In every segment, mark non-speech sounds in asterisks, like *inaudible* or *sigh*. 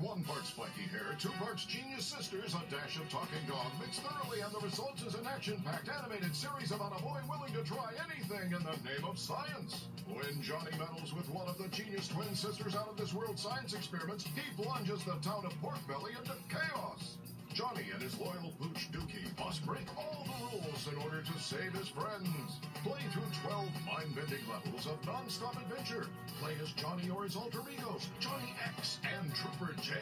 one part spiky hair, two parts genius sisters, a dash of talking dog mixed thoroughly, and the result is an action-packed animated series about a boy willing to try anything in the name of science. When Johnny meddles with one of the genius twin sisters out of this world science experiments, he plunges the town of Pork Belly into chaos. Johnny and his loyal pooch Dukey must break all the rules in order to save his friends. Play through 12 mind-bending levels of non-stop adventure. Play as Johnny or his alter egos, Johnny X and Trooper J.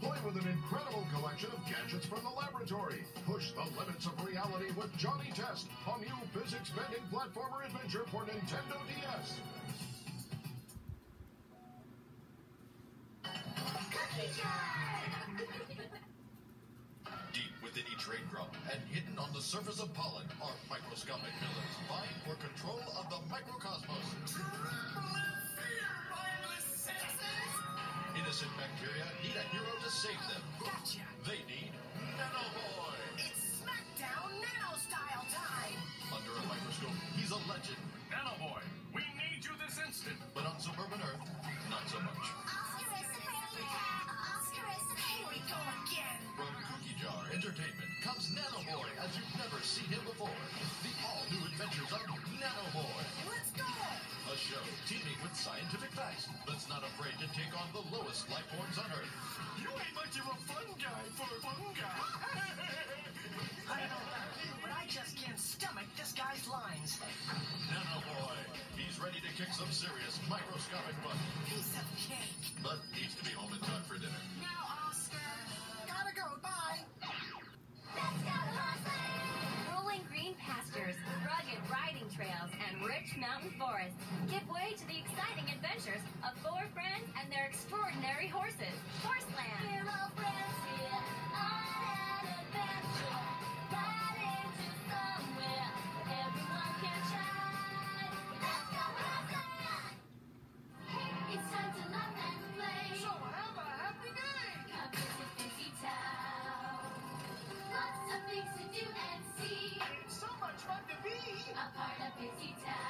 Play with an incredible collection of gadgets from the laboratory. Push the limits of reality with Johnny Test, a new physics-bending platformer adventure for Nintendo DS. Deep within each raindrop and hidden on the surface of pollen are microscopic pillars vying for control of the microcosmos. Innocent bacteria need a hero to save them. Gotcha! They need Nanoboy. It's Smackdown Nano Style time! Under a microscope, he's a legend. Nanoboy, we need you this instant. But on suburban Earth, not so much. Oscar is the Oscar is the Here we go again! From Cookie Jar Entertainment comes Nanoboy as you've never seen him before. The all-new adventures of Nanoboy. Let's go! A show teeming with scientific facts that's not afraid to take on the lowest life forms on Earth. You ain't much of a fun guy for a fun guy. *laughs* I don't know about you, but I just can't stomach this guy's lines. Nanoboy. He's ready to kick some serious microscopic butt, Piece of cake. but needs to be home in time for dinner. Now, Oscar. Rich mountain forests give way to the exciting adventures of four friends and their extraordinary horses. Horseland. A part of Fancy Town.